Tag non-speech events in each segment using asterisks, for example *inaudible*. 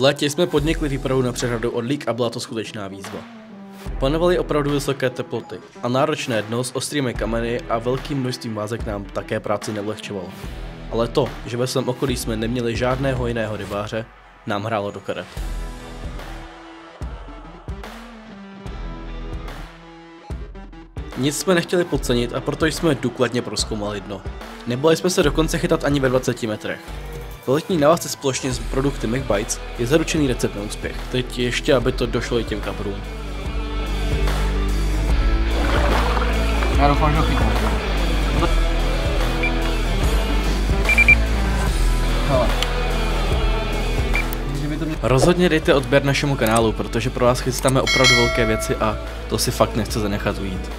V létě jsme podnikli výpravu na přehradu Orlík a byla to skutečná výzva. Panovaly opravdu vysoké teploty a náročné dno s ostrými kameny a velkým množstvím vázek nám také práci neulehčovalo. Ale to, že ve svém okolí jsme neměli žádného jiného rybáře, nám hrálo do karet. Nic jsme nechtěli podcenit a proto jsme důkladně proskoumali dno. Nebali jsme se dokonce chytat ani ve 20 metrech. Kvalitní návazce společně s produkty McBites je zaručený recept na úspěch. Teď ještě, aby to došlo i těm kaprům. Já doufám, že ho chytnu. Rozhodně dejte odběr našemu kanálu, protože pro vás chystáme opravdu velké věci a to si fakt nechce zanechat ujít.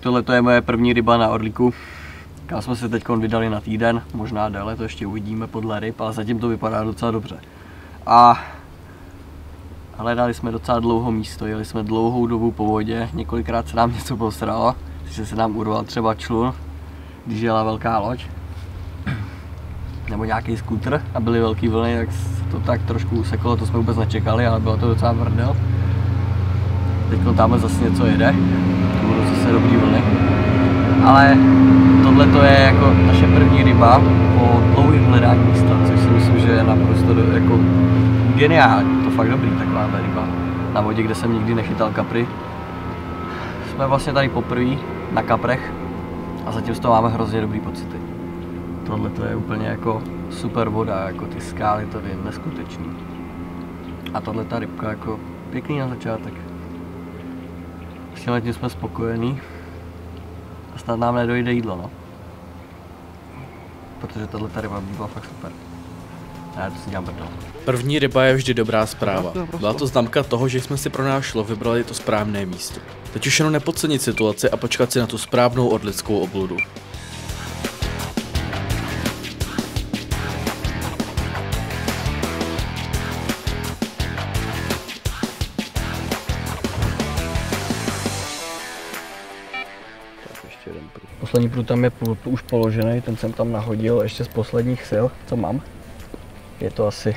Tak tohle to je moje první ryba na Orlíku. Kam jsme se teď vydali na týden, možná déle, to ještě uvidíme podle ryb, ale zatím to vypadá docela dobře. A hledali jsme docela dlouho místo, jeli jsme dlouhou dobu po vodě, několikrát se nám něco posralo, že se nám urval třeba člun, když jela velká loď, nebo nějaký skútr a byly velký vlny, tak to tak trošku useklo, to jsme vůbec nečekali, ale bylo to docela brdel. Teď tamhle zase něco jede, zase dobrý vlny. Ale tohle to je jako naše první ryba po dlouhém hledání místa, což si myslím, že je naprosto do, jako geniální, to fakt dobrý taková ryba. Na vodě, kde jsem nikdy nechytal kapry. Jsme vlastně tady poprvé na kaprech a zatím z toho máme hrozně dobrý pocity. Tohle to je úplně jako super voda, jako ty skály tady neskutečný. A tohle ta rybka jako pěkný na začátek. S tím letím jsme spokojení. A snad nám nedojde jídlo, no. Protože tahle ta ryba by byla fakt super. Já to si dělám prdel. První ryba je vždy dobrá zpráva. Byla to známka toho, že jsme si pro náš šlo vybrali to správné místo. Teď už jenom nepodcenit situaci a počkat si na tu správnou odlickou obludu. Poslední prut tam je prut už položený, ten jsem tam nahodil ještě z posledních sil, co mám. Je to asi,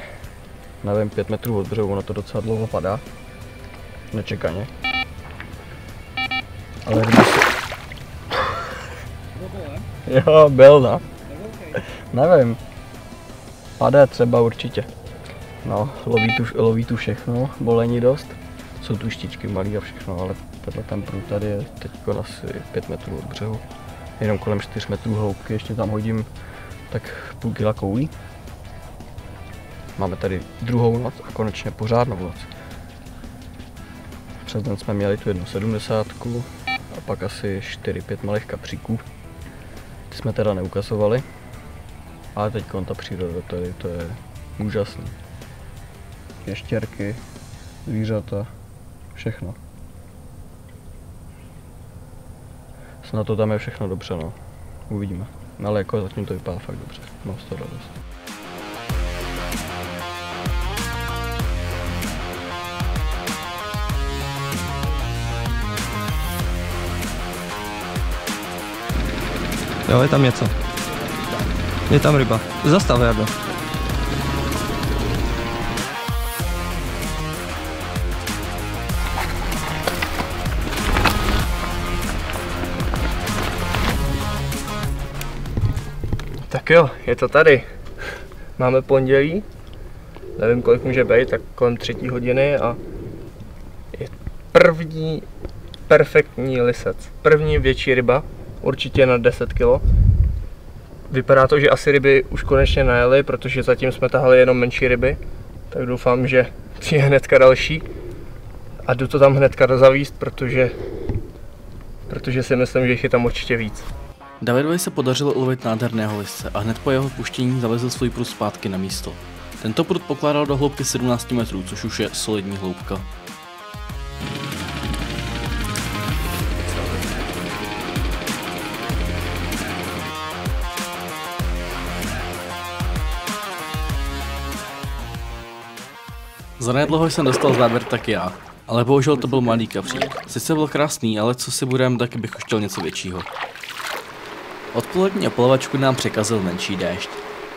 nevím, 5 metrů od břehu, ono to docela dlouho padá. Nečekaně. Ale když. *laughs* Jo, byl, no. Nevím. Padá třeba určitě. No, loví tu, loví tu všechno, bolení dost. Jsou tu štičky malý a všechno, ale tenhle ten prut tady je teď asi 5 metrů od břehu. Jenom kolem 4 metrů hloubky, ještě tam hodím tak půl kila koulí. Máme tady druhou noc a konečně pořádnou noc. Přes den jsme měli tu jednu sedmdesátku a pak asi 4-5 malých kapříků. Ty jsme teda neukazovali, ale teď ta příroda tady to je úžasný. Ještěrky, zvířata, všechno. Snad to tam je všechno dobře, no. Uvidíme. Ale jako zatím to vypadá fakt dobře. Mám z toho radost. Jo, je tam něco. Je tam ryba. Zastav, Jardo. Tak jo, je to tady. Máme pondělí, nevím kolik může být, tak kolem třetí hodiny a je první perfektní lisec. První větší ryba, určitě na 10 kg. Vypadá to, že asi ryby už konečně najeli, protože zatím jsme tahali jenom menší ryby, tak doufám, že přijde hnedka další. A jdu to tam hnedka zavíst, protože, protože si myslím, že jich je tam určitě víc. Davidovi se podařilo ulovit nádherného lisce a hned po jeho puštění zavezl svůj prut zpátky na místo. Tento prut pokládal do hloubky 17 metrů, což už je solidní hloubka. Zanedlouho jsem dostal záběr tak já, ale bohužel to byl malý kapřík. Sice byl krásný, ale co si budem, taky bych už chtěl něco většího. Odpolední opalovačku nám překazil menší déšť,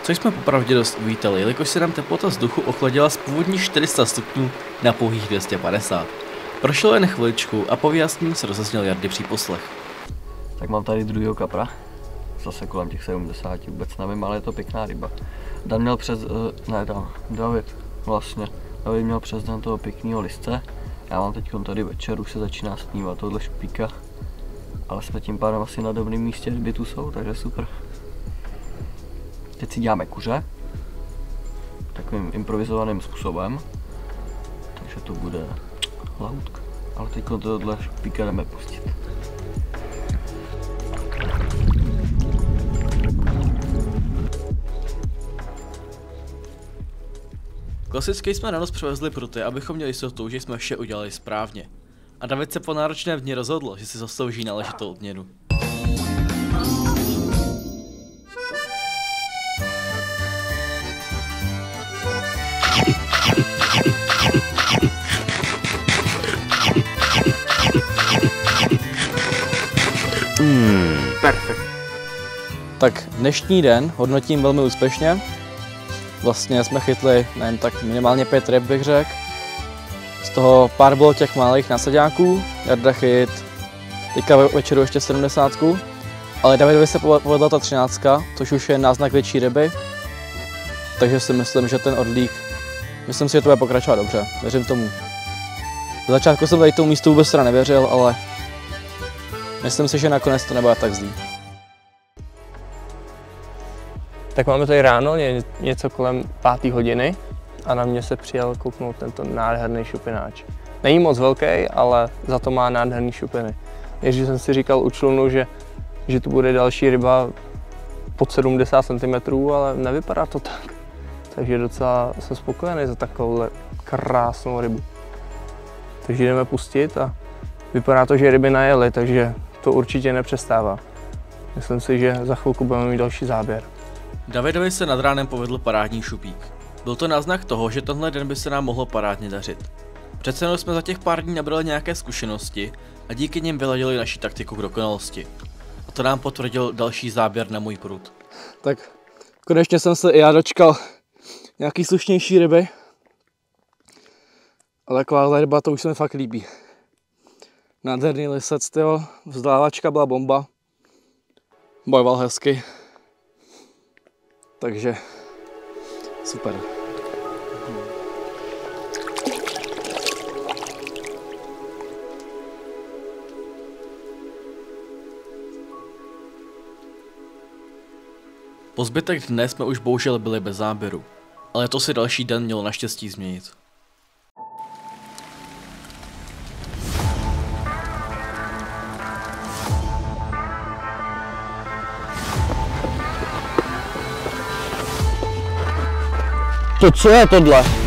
což jsme popravdě dost uvítali, jelikož se nám teplota vzduchu ochladila z původních 400 stupňů na pouhých 250. Prošlo jen chviličku a po vyjasnění se rozezněl Jardy příposlech. Tak mám tady druhého kapra. Zase kolem těch 70, vůbec nevím, ale je to pěkná ryba. Dan měl přes, uh, ne Dan, David vlastně. David měl přes den toho pěkného listce. Já mám teď tady večer, už se začíná snívat tohle špíka. Ale jsme tím pádem asi na dobrém místě, kdyby tu jsou, takže super. Teď si děláme kuře. Takovým improvizovaným způsobem. Takže to bude lahůdka. Ale teď tohle špíka jdeme pustit. Klasicky jsme na noc převezli pruty, abychom měli jistotu, že jsme vše udělali správně. A David se po náročné dni rozhodl, že si zaslouží náležitou odměnu. Perfekt. Tak dnešní den hodnotím velmi úspěšně. Vlastně jsme chytli, nevím, tak minimálně pět ryb bych řekl. Z toho pár bylo těch malých nasadáků, Jarda chyt teďka ve večeru ještě 70, ale Davidovi se povedla ta 13, což už je náznak větší ryby. Takže si myslím, že ten odlík, myslím si, že to bude pokračovat dobře, věřím tomu. V začátku jsem tady tomu místu vůbec teda nevěřil, ale myslím si, že nakonec to nebude tak zlý. Tak máme tady ráno, ně, něco kolem páté hodiny a na mě se přijel kouknout tento nádherný šupináč. Není moc velký, ale za to má nádherný šupiny. Ještě jsem si říkal u člunu, že, že tu bude další ryba pod 70 cm, ale nevypadá to tak. Takže docela jsem spokojený za takovouhle krásnou rybu. Takže jdeme pustit a vypadá to, že ryby najeli, takže to určitě nepřestává. Myslím si, že za chvilku budeme mít další záběr. Davidovi se nad ránem povedl parádní šupík. Byl to náznak toho, že tenhle den by se nám mohlo parádně dařit. Přece jenom jsme za těch pár dní nabrali nějaké zkušenosti a díky nim vyladili naši taktiku k dokonalosti. A to nám potvrdil další záběr na můj prut. Tak konečně jsem se i já dočkal nějaký slušnější ryby. Ale taková ryba to už se mi fakt líbí. Nádherný lisec, tyjo. Vzdávačka byla bomba. Bojoval hezky. Takže super. Po zbytek dne jsme už bohužel byli bez záběru, ale to si další den mělo naštěstí změnit. To co je tohle?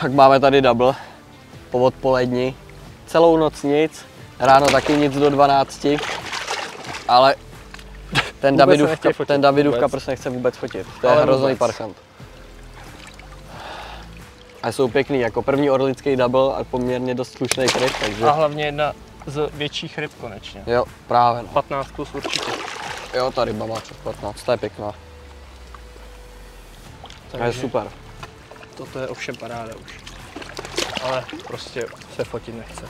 Tak máme tady double po odpolední. Celou noc nic, ráno taky nic do 12, ale *laughs* ten Davidův, fotit, ten Davidův vůbec. kapr se nechce vůbec fotit. To je hrozný parchant. A jsou pěkný, jako první orlický double a poměrně dost slušný kryt, takže A hlavně jedna z větších ryb konečně. jo, právě no. 15 plus určitě. Jo, ta ryba má přes 15, to je pěkná. To je super. Toto je ovšem paráda už. Ale prostě se fotit nechce.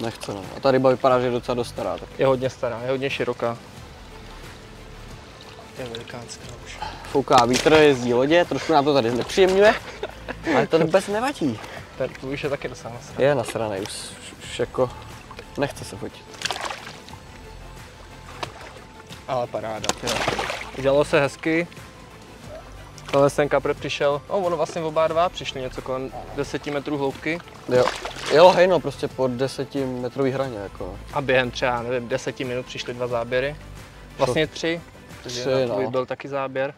Nechce no. A ta ryba vypadá, že je docela dost stará. Tak Je hodně stará, je hodně široká. Je velikánská už. fouká vítr, jezdí lodě, trošku nám to tady znepříjemňuje, ale to vůbec nevadí. Ten tu už je taky docela nasraný. Je nasranej, už, už jako nechce se fotit. Ale paráda, tyjo. Udělalo se hezky. Tohle ten kapr přišel, no ono vlastně oba dva přišli něco kolem 10 metrů hloubky Jo. Jo, hej, no, prostě po 10 metrový hraně, jako. a během třeba, nevím, 10 minut přišly dva záběry. Vlastně tři, Tři, no. byl taky záběr.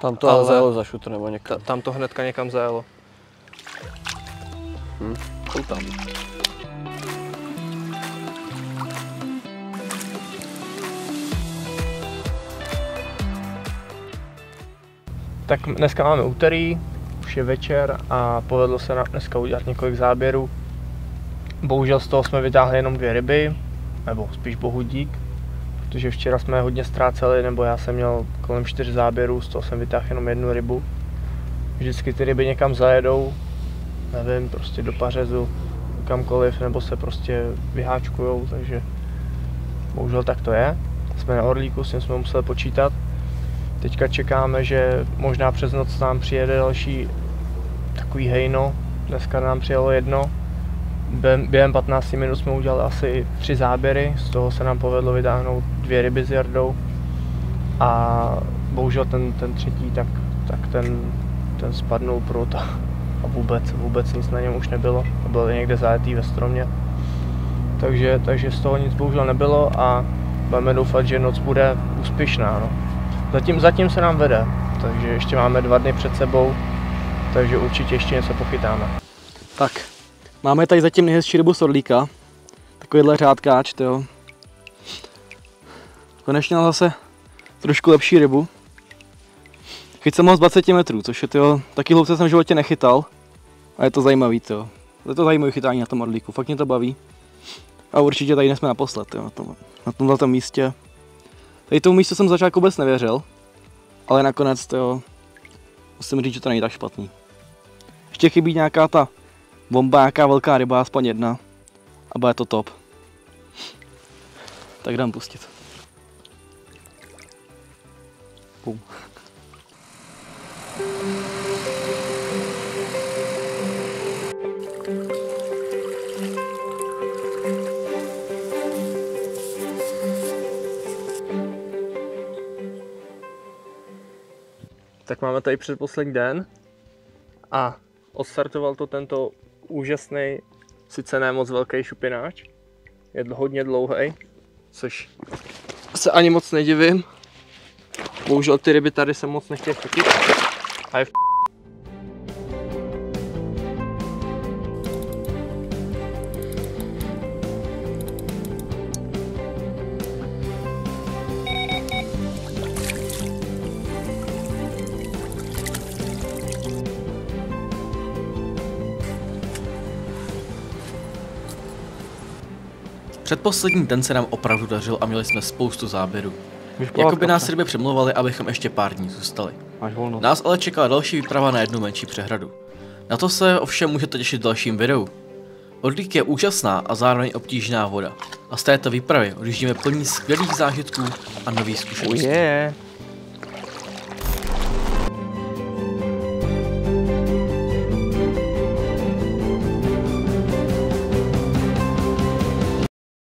Tam to Ale- zajelo za šutr nebo Ta, někam. tam to hnedka někam zajelo. Hm. Jsou tam. Tak dneska máme úterý, už je večer a povedlo se nám dneska udělat několik záběrů. Bohužel z toho jsme vytáhli jenom dvě ryby, nebo spíš bohu dík, protože včera jsme hodně ztráceli, nebo já jsem měl kolem čtyř záběrů, z toho jsem vytáhl jenom jednu rybu. Vždycky ty ryby někam zajedou, nevím, prostě do pařezu, kamkoliv, nebo se prostě vyháčkujou, takže bohužel tak to je. Jsme na Orlíku, s tím jsme museli počítat. Teďka čekáme, že možná přes noc nám přijede další takový hejno. Dneska nám přijelo jedno. Během- Během 15 minut jsme udělali asi tři záběry, z toho se nám povedlo vytáhnout dvě ryby s jardou. A bohužel ten, ten třetí, tak, tak ten, ten spadnul prut a, a vůbec, vůbec nic na něm už nebylo. Byl někde zajetý ve stromě. Takže, takže z toho nic bohužel nebylo a budeme doufat, že noc bude úspěšná. No. Zatím, zatím se nám vede, takže ještě máme dva dny před sebou, takže určitě ještě něco pochytáme. Tak, máme tady zatím nejhezčí rybu z Orlíka. Takovýhle řádkáč, jo. Konečně mám zase trošku lepší rybu. Chyt jsem ho z 20 metrů, což je tyjo, taky hloubce jsem v životě nechytal. A je to zajímavý, to. Je to zajímavý chytání na tom Orlíku, fakt mě to baví. A určitě tady nejsme naposled, jo, na, tom, na tom místě. Tady tomu místu jsem začátku vůbec nevěřil, ale nakonec to musím říct, že to není tak špatný. Ještě chybí nějaká ta bomba, nějaká velká ryba, aspoň jedna. A bude to top. Tak dám pustit. Pum. Tak máme tady předposlední den a odstartoval to tento úžasný, sice ne moc velký šupináč. Je hodně dlouhý, což se ani moc nedivím. Bohužel ty ryby tady se moc nechtějí chytit. A je v Předposlední den se nám opravdu dařil a měli jsme spoustu záběrů. Víš, Jako by nás ryby přemlouvali, abychom ještě pár dní zůstali. Nás ale čekala další výprava na jednu menší přehradu. Na to se ovšem můžete těšit v dalším videu. Orlík je úžasná a zároveň obtížná voda. A z této výpravy odjíždíme plní skvělých zážitků a nových zkušeností. je.